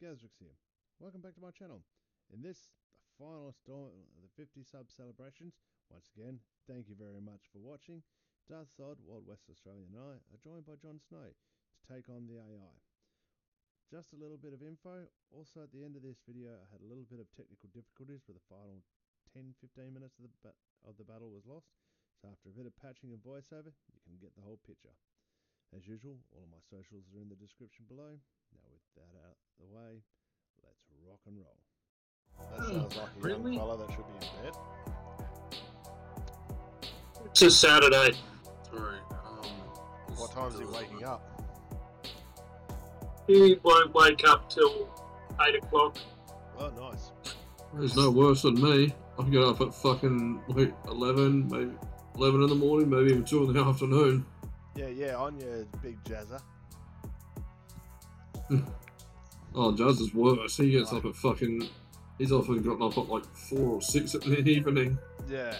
Gazzarix here. Welcome back to my channel. In this, the final installment of the 50 sub celebrations, once again, thank you very much for watching. Darth Zod, Wild West Australia and I are joined by John Snow to take on the AI. Just a little bit of info. Also at the end of this video, I had a little bit of technical difficulties with the final 10-15 minutes of the, of the battle was lost. So after a bit of patching and voiceover, you can get the whole picture. As usual, all of my socials are in the description below. Now that out of the way, let's rock and roll. That sounds like a young Really? fella that should be in bed. It's a Saturday. Sorry. Um, What time's he waking up? He won't wake up till 8 o'clock. Oh, nice. He's no worse than me. I get up at fucking like eleven, maybe eleven in the morning, maybe even two in the afternoon. Yeah, yeah, on your big jazzer. Oh, Jazz is worse. He gets up at fucking. He's often gotten up at like four or six in the evening. Yeah.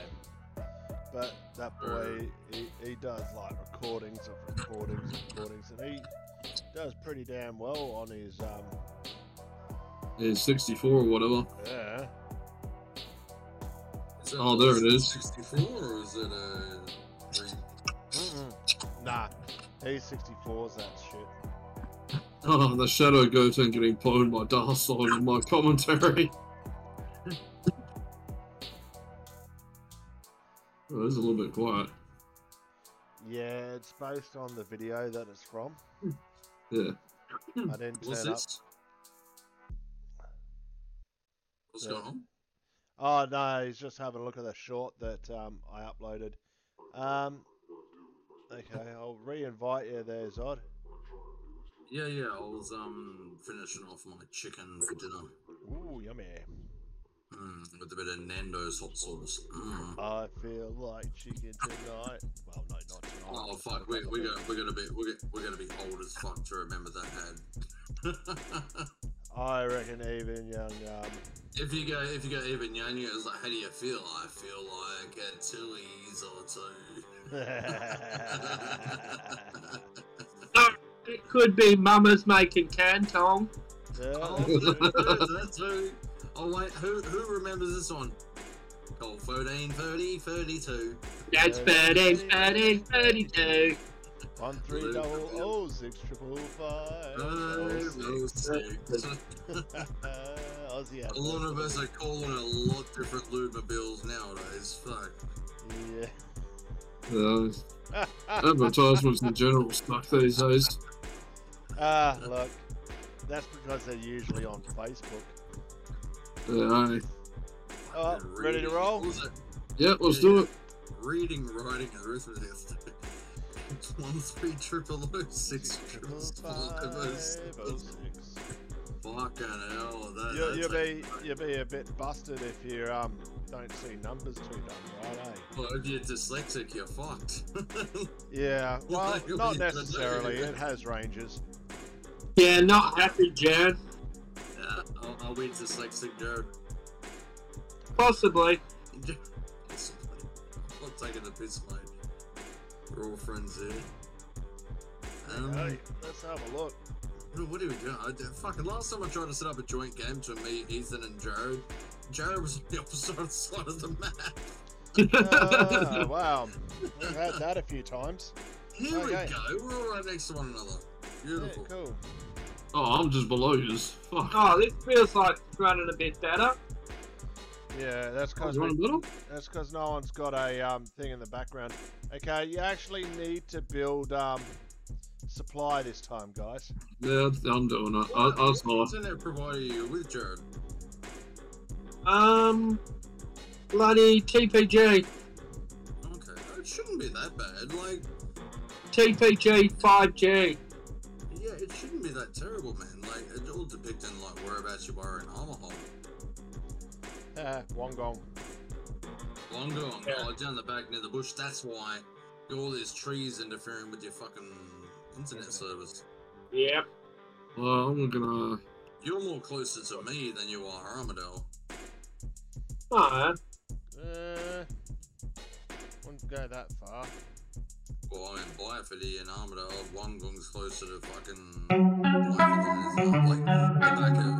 But that boy, he, he does like recordings of recordings of recordings, and he does pretty damn well on his, um, He's sixty-four or whatever. yeah. Is that Oh, there it is. 64 or is it a. three? Mm-mm. Nah, he's 64's that shit. Oh, the shadow goat ain't getting pwned by Darth Side in my commentary. oh, it's a little bit quiet. Yeah, it's based on the video that it's from. Yeah. I didn't What's turn up. What's Yeah. going on? Oh no, he's just having a look at the short that um, I uploaded. Um, okay, I'll re-invite you there, Zod. Yeah, yeah, I was um finishing off my chicken for dinner. Ooh, yummy. Mm, with a bit of Nando's hot sauce. Mm. I feel like chicken tonight. Well, no, not tonight. Oh fuck, we couple we of gonna we're gonna be we're gonna, we're gonna be old as fuck to remember that ad. I reckon even young. Um, if you go if you go even younger, it's like how do you feel? I feel like a Tooheys or two. It could be Mama's making Kan Tong. yeah, Oh, that's it. that's who. Oh wait, who who remembers this one? Call 13, 30, 32. That's Yeah. 13, 13, 32. One three double oh six triple five. oh, Five, oh, six. six. Aussie A lot of us are calling a lot different Lumabills nowadays. Fuck. Uh, Yeah. advertisements in general stuck these days. Ah, look, that's because they're usually on Facebook. Yeah, aye. Oh, And ready to roll? what was it? yeah, let's do it. Reading, writing, and arithmetic. One, three, triple O, six, triple Triple five, oh, five, six. oh, six. Fucking hell. That, You, you'll that's be you'll be a bit busted if you um don't see numbers too dumb, right? Eh? Well, if you're dyslexic, you're fucked. Yeah, well, not we don't know. necessarily. It has ranges. Yeah, not happy, Jared. yeah, I'll, I'll be dyslexic, Jared. Possibly. Possibly. I'm not taking the piss, mate. We're all friends here. Um, Hey, let's have a look. what what are we doing? I, did- fucking last time I tried to set up a joint game between me, Ethan, and Jared, Jared was on the opposite side of the map. Ah, wow, we've had that a few times. Here Okay. we go. We're all right next to one another. Yeah, Beautiful. cool. Oh, I'm just below yours. Fuck. Oh, this feels like it's running a bit better. Yeah, that's Oh, because you want a little? that's because no one's got a um thing in the background. Okay, you actually need to build um supply this time, guys. Yeah, I'm doing it. I, What, I what saw. internet provider you with, Jared? Um, bloody TPG. Okay, it shouldn't be that bad. Like, TPG 5G. yeah, it shouldn't be that terrible, man. Like, it's all depicting like whereabouts you are in Armadale. Ah, Wungong. Long gone, Yeah. oh, down the back near the bush. That's why all these trees interfering with your fucking internet Internet. service. Yep. Well, I'm gonna. You're more closer to me than you are Armadale. Oh, Uh, wouldn't go that far. Well, I mean, Byford and Armadale, Wollongong's closer to fucking Byford than it is, like, at back of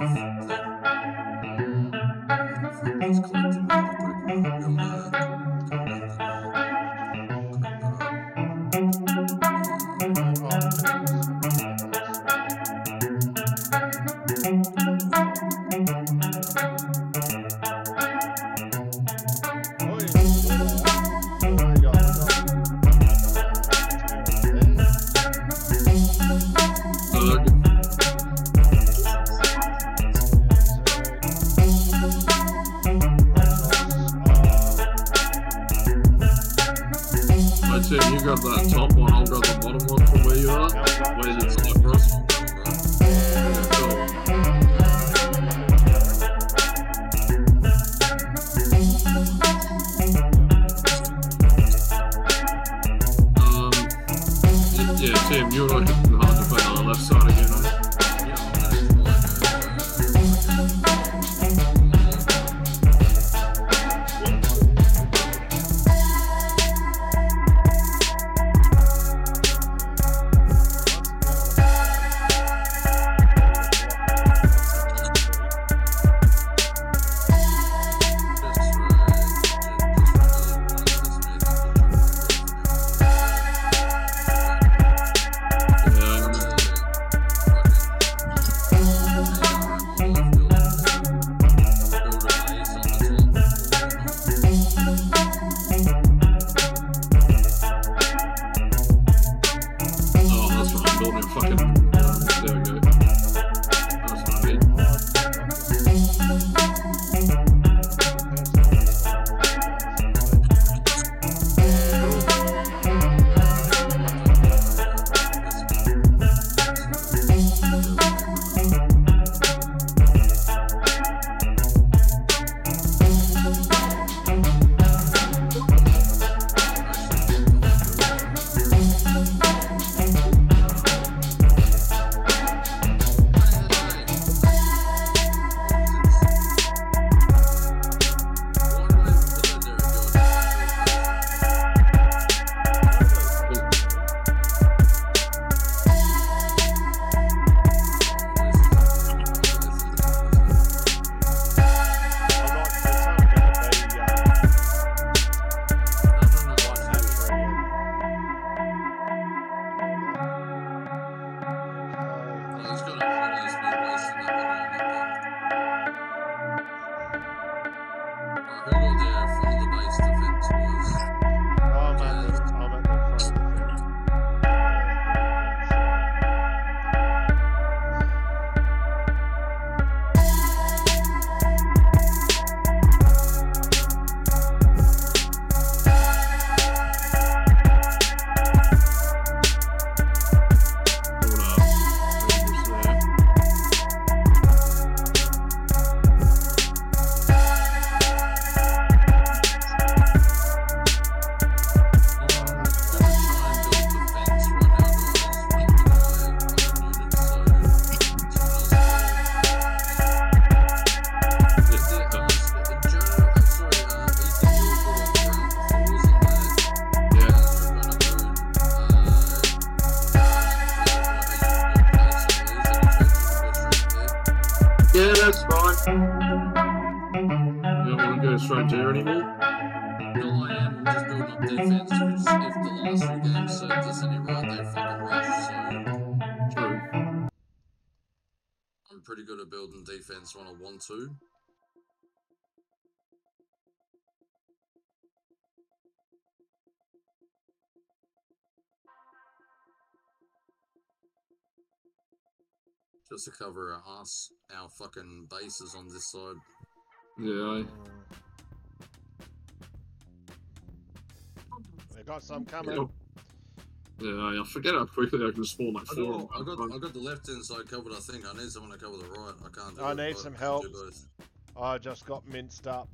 You don't want to go straight there anymore? Well, I am. I'm just building up defense. If the last few games served us any right, they fucking rushed. So True. I'm pretty good at building defense when I want to. Just to cover our ass, our fucking bases on this side. Yeah, I, They got some coming. yeah, I forget how quickly I can spawn like I four. got, I got. I got the left hand side covered. I think I need someone to cover the right. I can't. Do I it, need some I help. I just got minced up.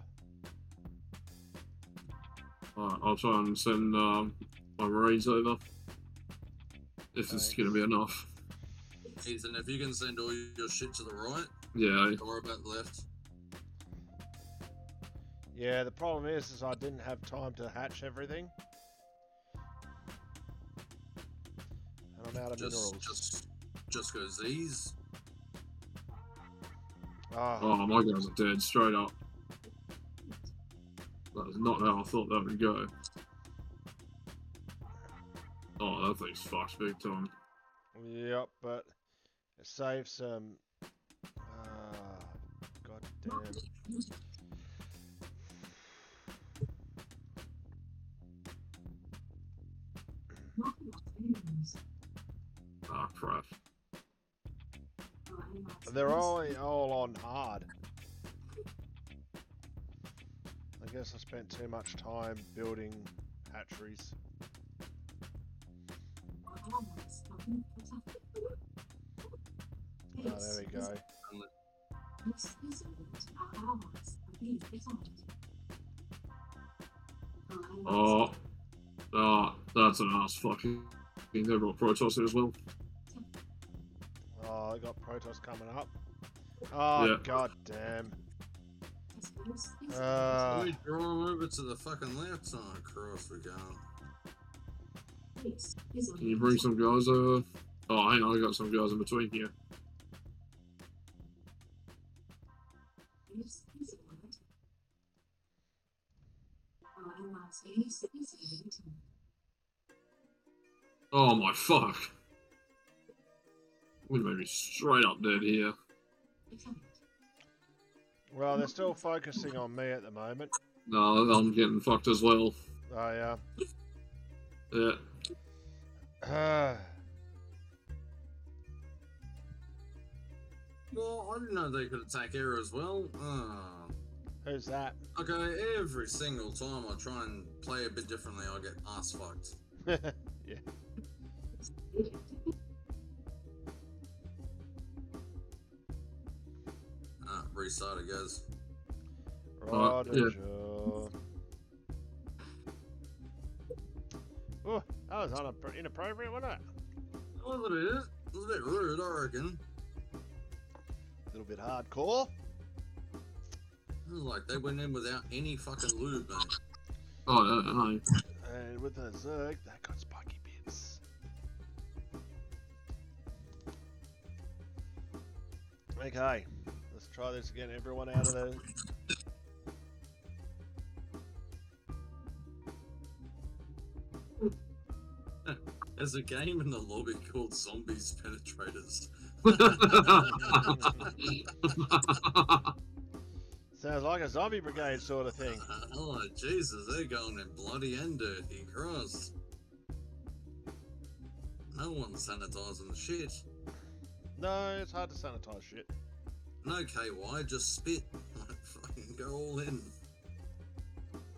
Alright, I'll try and send um, my Marines over. If it's Thanks. going to be enough. Ethan, if you can send all your shit to the right, Yeah, I, don't worry about the left. Yeah, the problem is, is I didn't have time to hatch everything. And I'm out of Just, minerals. just, just go Z's. Oh, Oh, my guys are dead straight up. That is not how I thought that would go. Oh, that thing's fucked big time. yep, but it saves some. Ah, god damn. Ah, crap. They're all all on hard. I guess I spent too much time building hatcheries. There we go. Oh, ah, that's an ass fucking. They brought Protoss in as well. Oh, I got Protoss coming up. Oh, Yeah. god damn. Uh, we draw him over to the fucking left side. Of course we can't. Can you bring some guys over? Oh, hang on, I got some guys in between here. Oh my fuck. We may be straight up dead here. well, they're still focusing on me at the moment. No, I'm getting fucked as well. Oh, yeah. Yeah. Uh, Well, I didn't know they could attack air as well. Ah. Who's that? Okay, every single time I try and play a bit differently, I get ass fucked. yeah. Ah, restart it goes. Uh, Roger. yeah. Oh, that was unappro- inappropriate, wasn't it? Well, it is. It's a bit rude, I reckon. A little bit hardcore. It was like they went in without any fucking lube, mate. Oh, yeah, no. And with the Zerg, that got spiky bits. Okay, let's try this again. Everyone out of the. There's a game in the lobby called Zombies Penetrators. Sounds like a zombie brigade sort of thing. oh, Jesus, they're going in bloody and dirty. Christ. No one's sanitizing the shit. No, it's hard to sanitize shit. No KY, just spit. Like, fucking go all in. Hmm.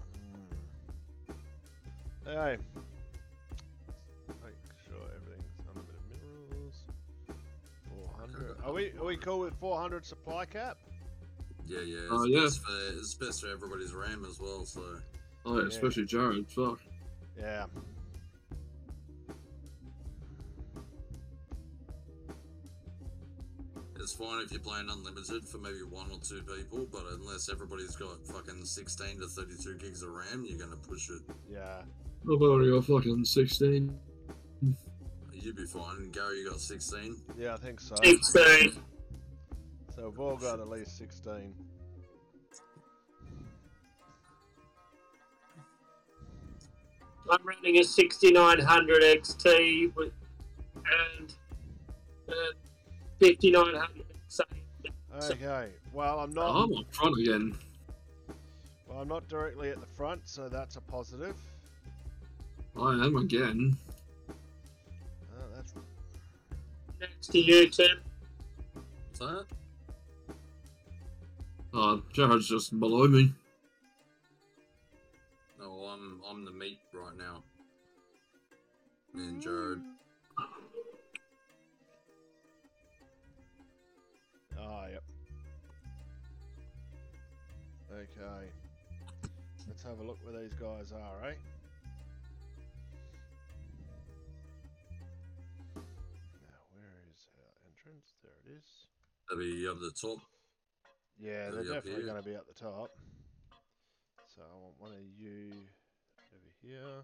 Anyway, make sure everything's unlimited minerals. 400. Are we are we cool with 400 supply cap? Yeah, yeah. It's, Oh, yeah. Best for, it's best for everybody's RAM as well, so. Oh, yeah, Yeah. especially Jared. Fuck. Yeah. It's fine if you're playing unlimited for maybe one or two people, but unless everybody's got fucking 16 to 32 gigs of RAM, you're gonna push it. Yeah. I've already got fucking 16. You'd be fine. Gary, you got 16. Yeah, I think so. 16. So we've all got at least 16. I'm running a 6900 XT with, and uh, 5900 XA. Okay. Well, I'm Oh, not. I'm up front again. Well, I'm not directly at the front, so that's a positive. I am again. Oh, that's Next to you, Tim. Is that? Uh, Jared's just below me. No, I'm I'm the meat right now. Me and Jared. Ah, yep. Okay. Let's have a look where these guys are, eh? Now, where is our entrance? There it is. That'll be up the top. Yeah, they're definitely going to be at the top. So I want one of you over here.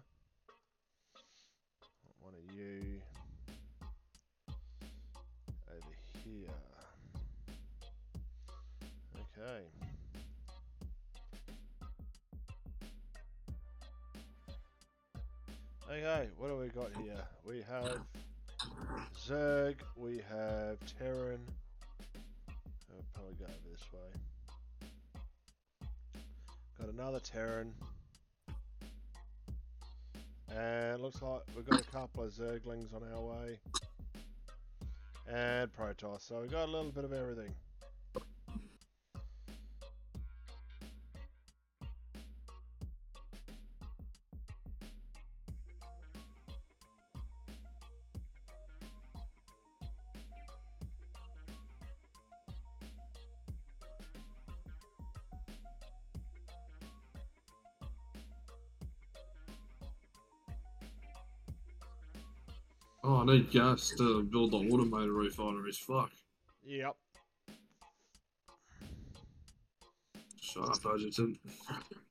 I want one of you over here. Okay. Okay, what do we got here? We have Zerg, we have Terran. I'll probably go over this way. Got another Terran. And looks like we've got a couple of Zerglings on our way. And Protoss, so we've got a little bit of everything. Need gas to build the automated refineries. Fuck. Yep. Shut up, Adjutant.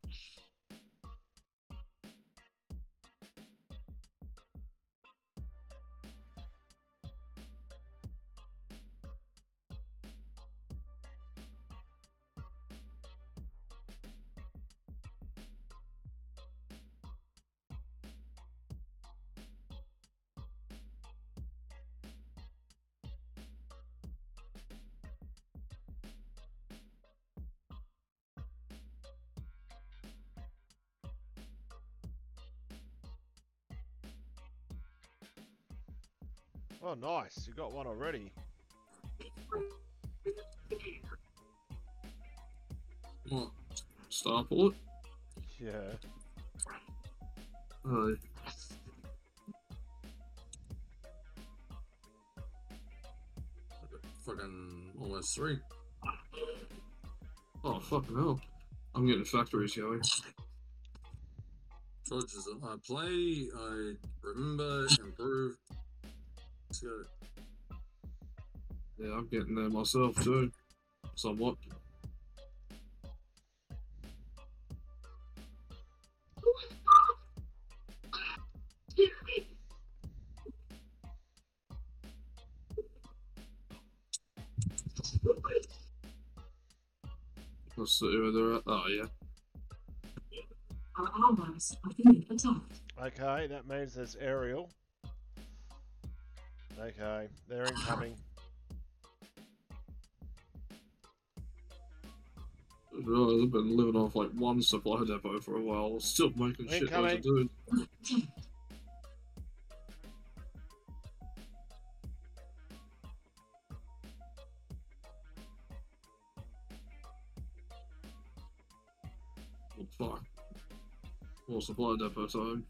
Oh, nice. You got one already. What? Starport? Yeah. Oh, Fucking almost three. oh, fucking hell. I'm getting factories going. Choices I play, I remember, improve. Let's. Yeah, I'm getting there myself too. Somewhat. Let's see where they're at. Oh, yeah. Our allies are being attacked. Okay, that means there's aerial. Okay, they're incoming. Right, I've been living off like one supply depot for a while, still making shit Incoming. of doing. Oh, fuck. More supply depot time.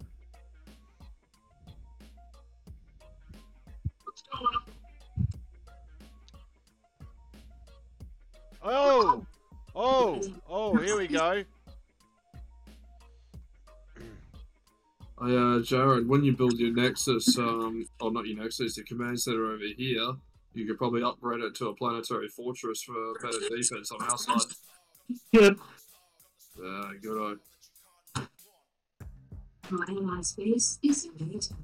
Jared, when you build your Nexus, um, or not your Nexus, your command center over here, you could probably upgrade it to a planetary fortress for better defense on our side. Yep. Yeah, good eye. Our allies' base is under attack.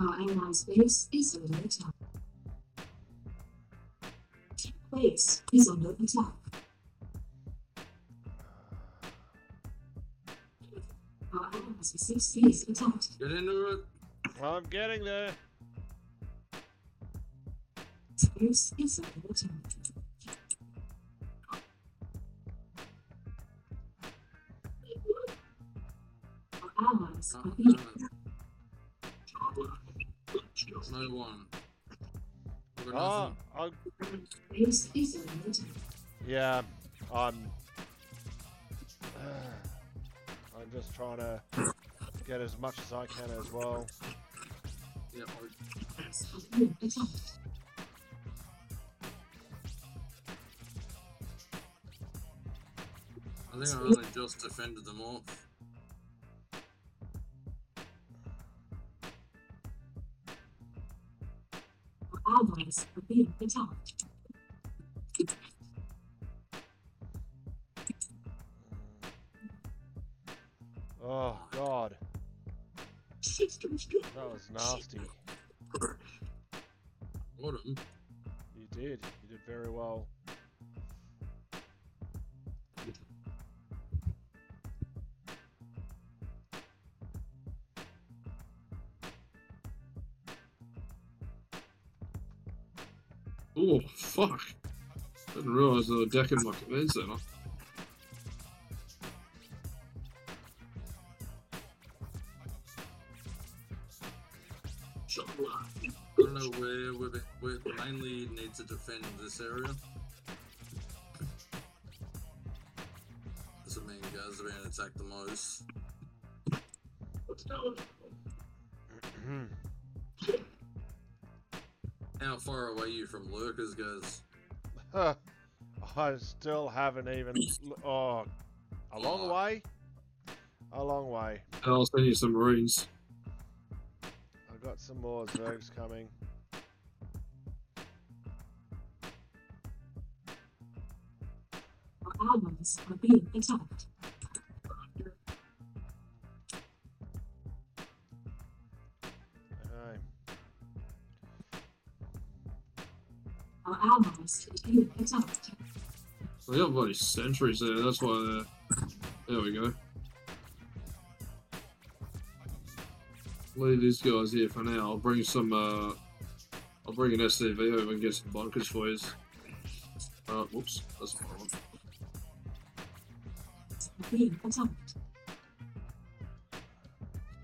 Our allies' base is under attack. Base is under attack. Get into it. I'm getting there. Base is under attack. Our allies Uh, are being no one. Oh. I, base is under attack. Yeah, I'm. I'm just trying to get as much as I can as well. Yeah, I- Base is being attacked. I think I only just defended them off. Our allies are being That was nasty. Got him. You did. You did very well. Oh, fuck. I didn't realise they were decking my conveyor center. To defend this area. Doesn't mean guys are being attacked the most. Mm-hmm. How far away are you from lurkers, guys? I still haven't even. Oh, a long Oh. way. A long way. I'll send you some Marines. I've got some more Zergs coming. Our allies are being attacked. Okay. Our allies are being attacked. They got bloody sentries there, that's why they're. There we go. Leave these guys here for now. I'll bring some, uh. I'll bring an SCV over and get some bunkers for you. Uh, whoops, that's what I want. Are being attacked.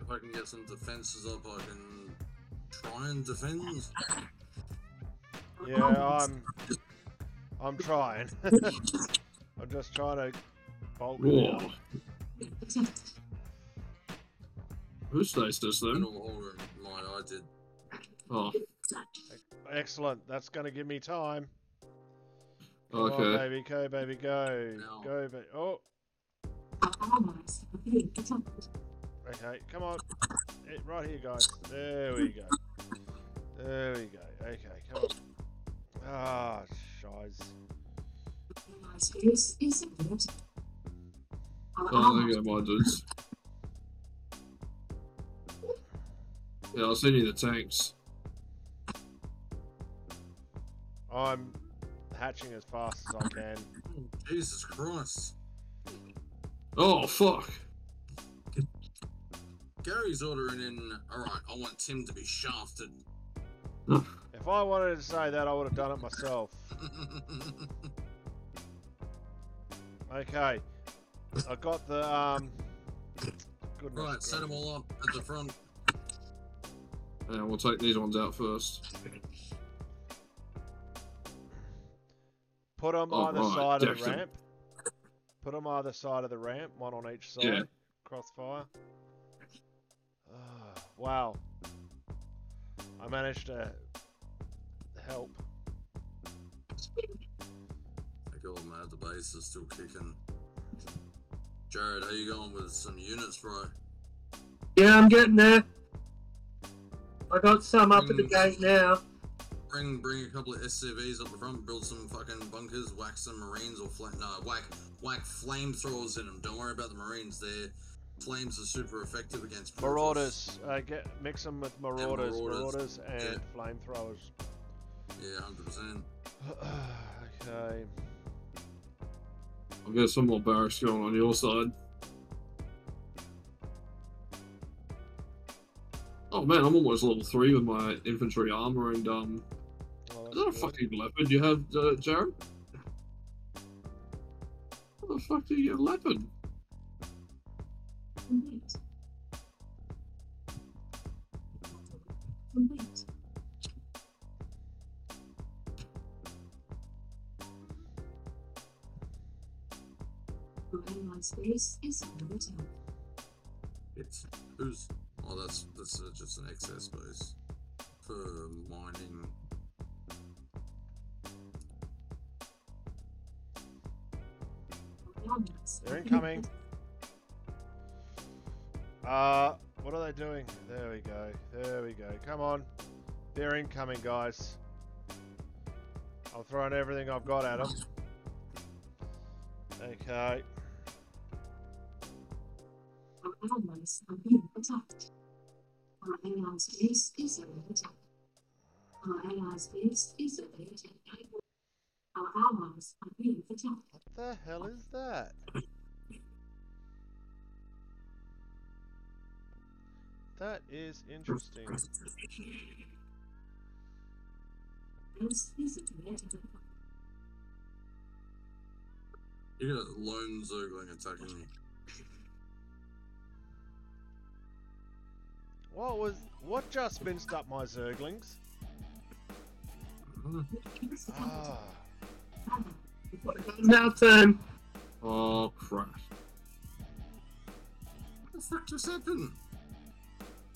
If I can get some defenses up, I can try and defend. Yeah, I'm. I'm trying. I'm just trying to bulk it Whoa. out. are being attacked. Who stays this No, then? hold on, my I did. Oh, Excellent. That's going to give me time. Come on, okay. baby, go, baby, go. No. Go, baby. Oh, okay. Come on. Right here, guys. There we go. There we go. Okay, come on. Ah, shiz. Allies base is under attack. Our Oh, there go my dudes. Yeah, I'll send you the tanks. I'm hatching as fast as I can. Oh, Jesus Christ. Oh, fuck. Gary's ordering in. Alright, I want Tim to be shafted. If I wanted to say that, I would have done it myself. Okay. I got the, um... Goodness right, set them all up at the front. And we'll take these ones out first. Put them Oh, either right, side of the ramp. Put them either side of the ramp, one on each side. Yeah. Crossfire. Ah, wow. I managed to help. Take all mad, the base is still kicking. Jared, how you going with some units, bro? Yeah, I'm getting there. I got some up at the Mm. gate now. Bring bring a couple of SCVs up the front, build some fucking bunkers, whack some marines or flat no, whack whack flamethrowers in them. Don't worry about the marines. Their flames are super effective against protoss. Marauders. Uh, get mix them with marauders, marauders, marauders, and flamethrowers. Yeah, hundred percent. okay. I'll get some more barracks going on your side. Oh man, I'm almost level 3 with my infantry armor and, um... Is that a fucking leopard you have, uh, Jared? What the fuck do you get leopard? Complete. Our allies base is under. It's who's oh that's that's uh, just an excess base for mining. They're incoming. being Uh, what are they doing? There we go. There we go. Come on. They're incoming, guys. I'm throwing everything I've got at them. Okay. Our allies are being attacked. Our allies base is under attack. Our allies base is under attack. Our allies are being attacked. What the hell is that? That is interesting. base is activated. You got a lone Zergling attacking you. What was what just minced up my Zerglings? Ah, Now time. Oh crap. What the fuck just happened?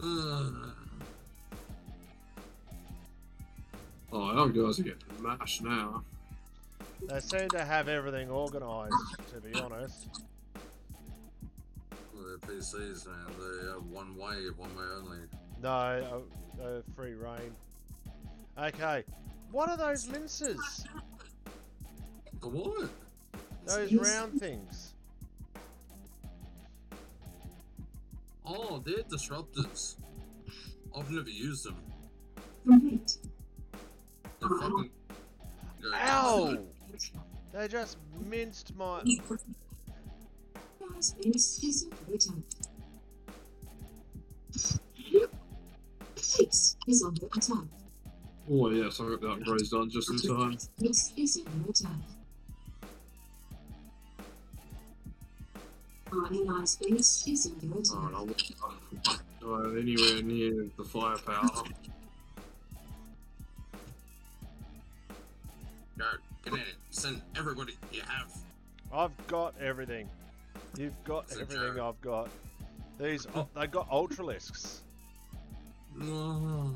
Uh, Oh, our guys are getting mashed now. they seem to have everything organised. To be honest, well, they're PCs, man. They have one way, one way only. no, uh, uh, free reign. Okay, what are those minces? The what? Those round things. Oh, they're disruptors. I've never used them. Complete. They're fucking. go Ow! They just minced my. Allies base is activated. Base is under attack. Oh yes, I got that upgrades on just in time. Base is under attack. Alright. I'll oh, not anywhere near the firepower. Go, get in it. Send everybody you have. I've got everything. You've got It's a everything joke. I've got. These, oh, they got ultralisks. No.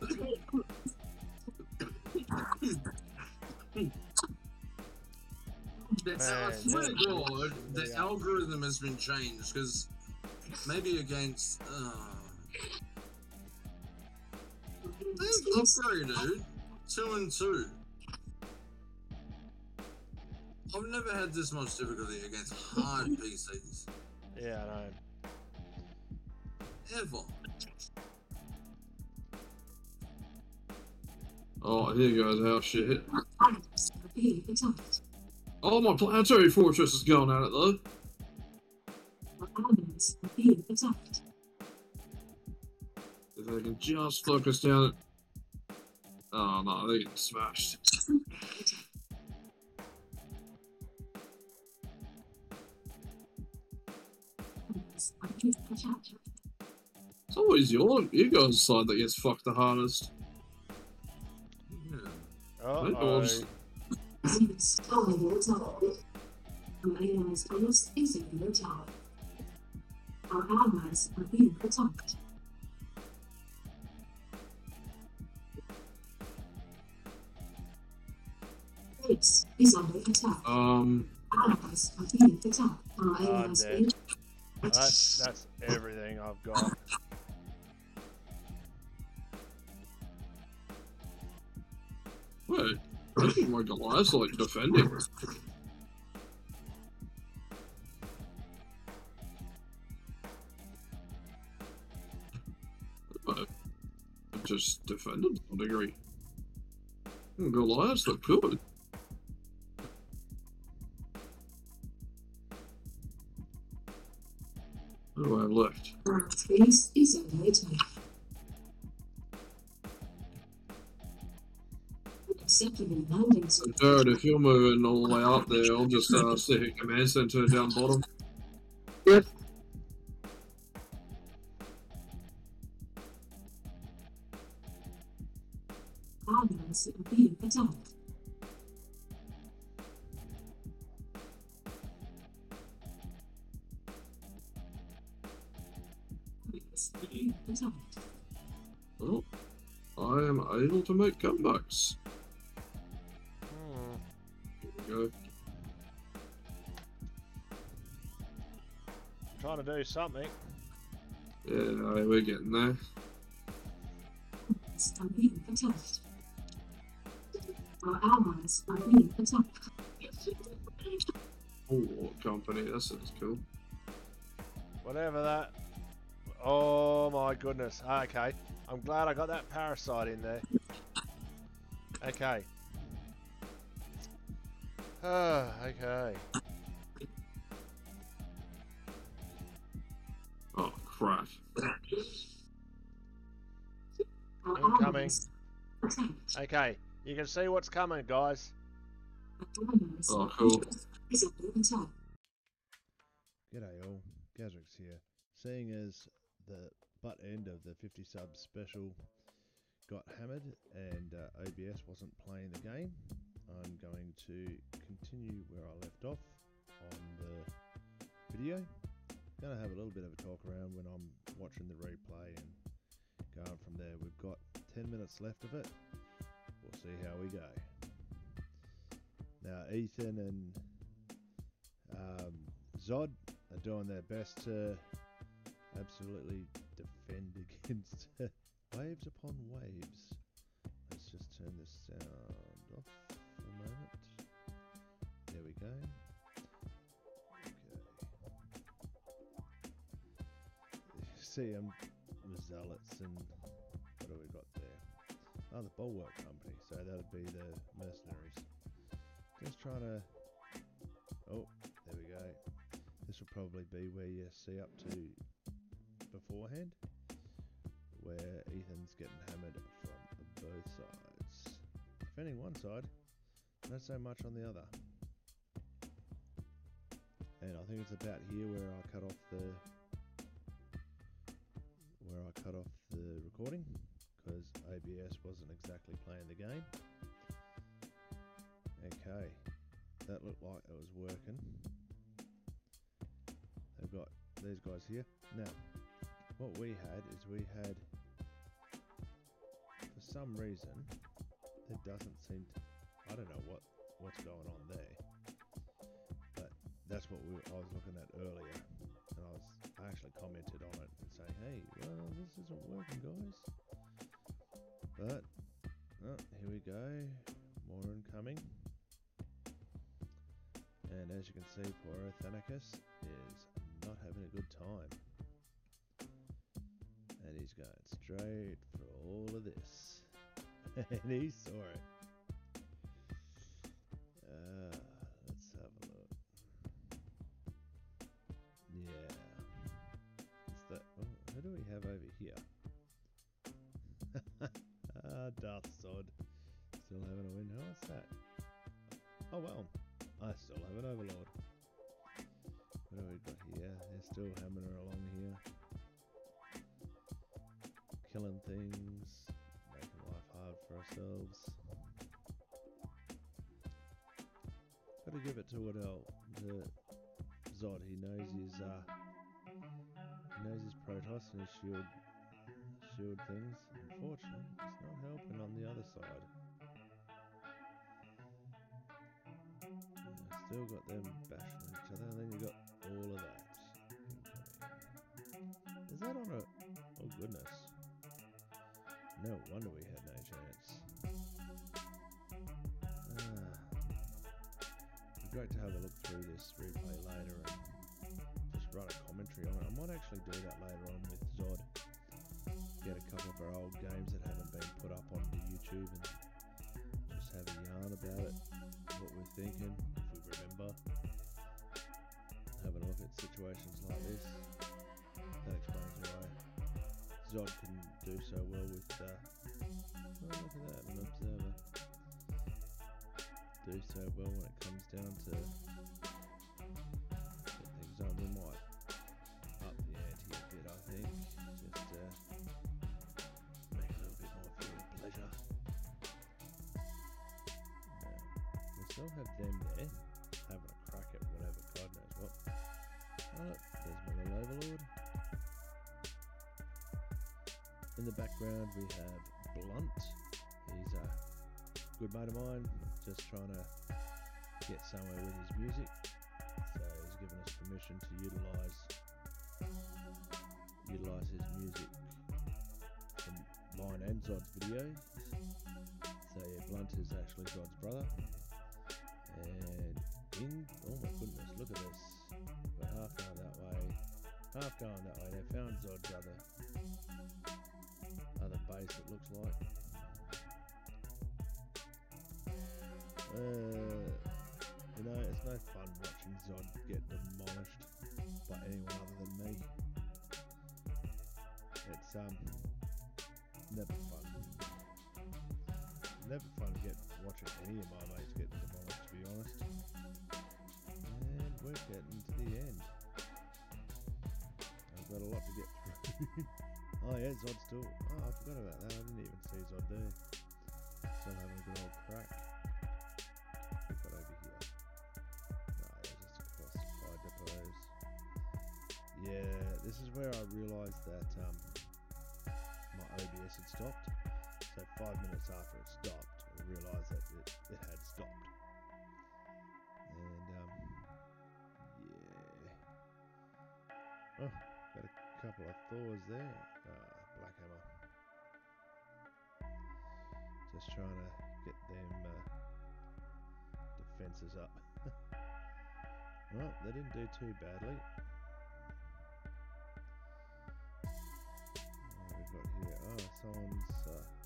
That's, I swear to. God, the Yeah. algorithm has been changed because maybe against. Uh, they've upgraded two and two. I've never had this much difficulty against hard PCs Yeah, I know. ever. Oh, here goes our shit. Allies are being attacked. Oh, my planetary fortress is going at it though. Allies are being attacked. If I can just focus down. Oh no, they're getting smashed. Allies are being attacked. It's always your you guys' side that gets fucked the hardest. Yeah. Uh under attack. Our allies are being attacked. Is under attack. Um, Allies are being attacked. Our That's that's everything I've got. I think my Goliath's like defending. Just defended to a degree. Goliaths look good. Landing So, zone. Jared, if you're moving all the way up there, I'll just uh, stick a command center down bottom. Being. Allies are being attacked. Well, I am able to make comebacks. To do something. Yeah, we're getting there. Allies are being attacked. Our allies are being attacked. Oh, company, that sounds cool. Whatever that. Oh my goodness. Okay. I'm glad I got that parasite in there. Okay. Ah, okay. Crap. Our Incoming. Okay, you can see what's coming, guys. Allies Oh, cool. is under attack. G'day all, Gazzarix here. Seeing as the butt end of the 50 sub special got hammered and uh, OBS wasn't playing the game, I'm going to continue where I left off on the video. Gonna have a little bit of a talk around when I'm watching the replay and going from there. We've got 10 minutes left of it. We'll see how we go. Now, Ethan and um, Zod are doing their best to absolutely defend against waves upon waves. Let's just turn this sound off for a moment. There we go. See, I'm the zealots and what do we got there? Oh, the bulwark company. So that'd be the mercenaries. Just trying to. Oh, there we go. This will probably be where you see up to beforehand, where Ethan's getting hammered from both sides. Defending one side, not so much on the other. And I think it's about here where I cut off the where I cut off the recording because OBS wasn't exactly playing the game. Okay, that looked like it was working. They've got these guys here. Now, what we had is we had, for some reason, there doesn't seem to, I don't know what what's going on there, but that's what we, I was looking at earlier, and I was I actually commented this isn't working, guys. But oh, here we go, more incoming. And as you can see, poor Athanicus is not having a good time. And he's going straight for all of this. and he saw it. Darth Zod. Still having a win. Oh, what's that? Oh, well. I still have an overlord. What have we got here? They're still hammering along here. Killing things. Making life hard for ourselves. Gotta give it to Waddell. The Zod, he knows his uh he knows his Protoss and his shield shield things. Unfortunately, it's not helping on the other side. Yeah, still got them bashing each other, and then you got all of that. Is that on a? Oh goodness! No wonder we had no chance. Ah. It'd be great to have a look through this replay later and just write a commentary on it. I might actually do that later on with Zod. Get a couple of our old games that haven't been put up onto YouTube and just have a yarn about it, what we're thinking, if we remember. Having a look at situations like this. That explains why Zod can do so well with. Uh, oh, look at that, an observer. Do so well when it comes down to still have them there, having a crack at whatever, God knows what. Oh, there's my little overlord. In the background, we have Blunt. He's a good mate of mine, just trying to get somewhere with his music. So he's given us permission to utilize utilize his music from mine and Zod's videos. So yeah, Blunt is actually Zod's brother. And in oh my goodness, look at this. We're half going that way. Half going that way. They found Zod's other other base it looks like. Uh, you know, it's no fun watching Zod get demolished by anyone other than me. It's um never fun. never fun to get watching any of my mates oh yeah, Zod still. Oh, I forgot about that. I didn't even see Zod there. Still having a good old crack. We've got over here. Oh yeah, just across supply depots. Yeah, this is where I realised that um, my OBS had stopped. So five minutes after it stopped, I realised that it, it had stopped. And um, yeah. Oh, couple of Thors there. Uh, Black Hammer. Just trying to get them uh, defences up. well, they didn't do too badly. What have we got here? Oh, someone's. Uh,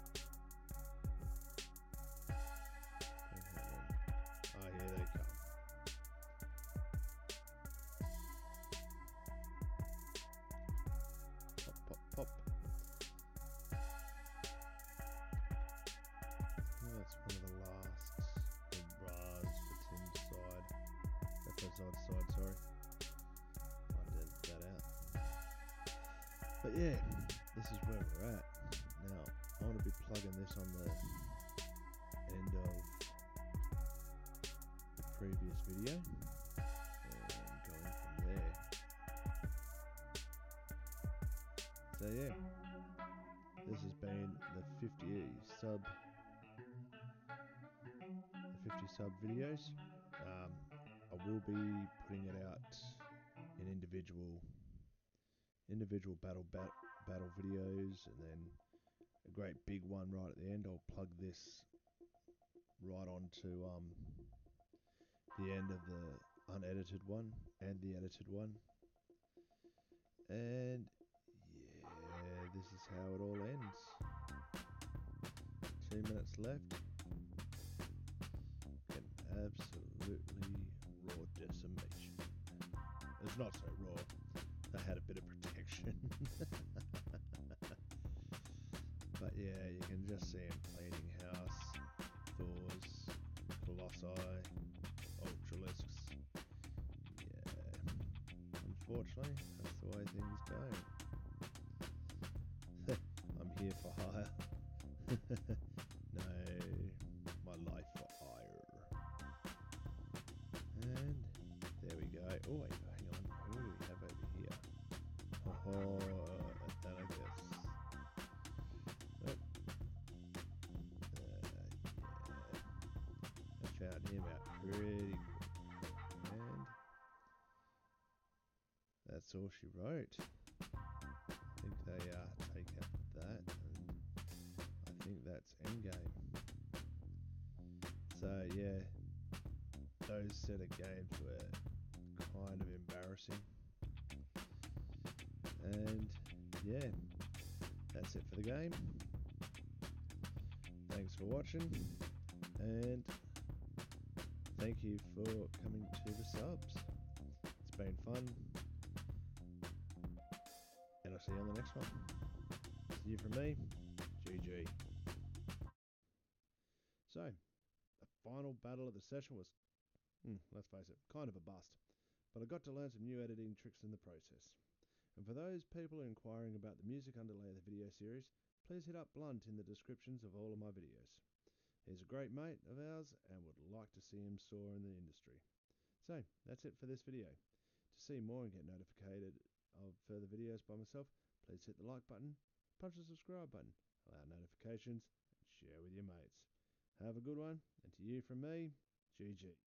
But yeah, this is where we're at. Now, I want to be plugging this on the end of the previous video and going from there. So yeah, this has been the 50 sub, the 50 sub videos. Um, I will be putting it out in individual, individual battle bat, battle videos, and then a great big one right at the end. I'll plug this right onto um, the end of the unedited one and the edited one. And yeah, this is how it all ends. Two minutes left. An absolutely raw decimation. It's not so raw. Had a bit of protection. but yeah, you can just see him cleaning house. Thors, Colossi, Ultralisks. Yeah. Unfortunately, that's the way things go. That's all she wrote. I think they uh, take out that, I think that's endgame. So yeah, those set of games were kind of embarrassing. And yeah, that's it for the game. Thanks for watching, and thank you for coming to the subs. It's been fun, see you on the next one. See you from me, GG. So, the final battle of the session was, hmm, let's face it, kind of a bust. But I got to learn some new editing tricks in the process. And for those people inquiring about the music underlay of the video series, please hit up Blunt in the descriptions of all of my videos. He's a great mate of ours and would like to see him soar in the industry. So, that's it for this video. To see more and get notified of further videos by myself, please hit the like button, punch the subscribe button, allow notifications, and share with your mates. Have a good one, and to you from me, GG.